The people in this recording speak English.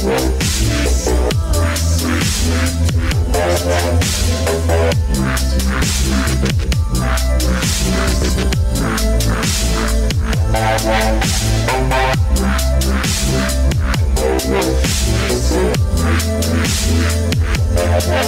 We'll Thank